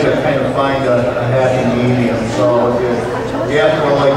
trying to kind of find a, a happy medium. So if you, you have to go